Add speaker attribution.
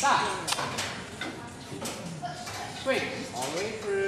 Speaker 1: Stop. Swing. All the way through.